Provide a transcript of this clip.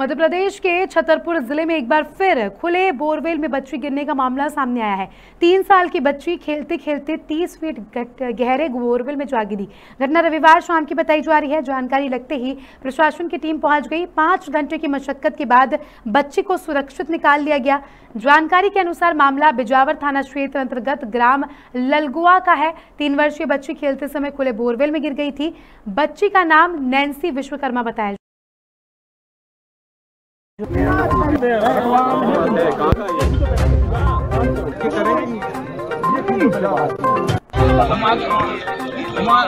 मध्य प्रदेश के छतरपुर ज़िले में एक बार फिर खुले बोरवेल में बच्ची गिरने का मामला सामने आया है। तीन साल की बच्ची खेलते खेलते 30 फीट गहरे बोरवेल में जा गिरी। घटना रविवार शाम की बताई जा रही है। जानकारी लगते ही प्रशासन की टीम पहुँच गई। पाँच घंटे की मशक्कत के बाद बच्ची को सुरक्षित निकाल लिया गया। जानकारी के अनुसार मामला बिजावर थाना क्षेत्र अंतर्गत ग्राम ललगुआ का है। तीन वर्षीय बच्ची खेलते समय खुले बोरवेल में गिर गई थी। बच्ची का नाम नैन्सी विश्वकर्मा बताया हमार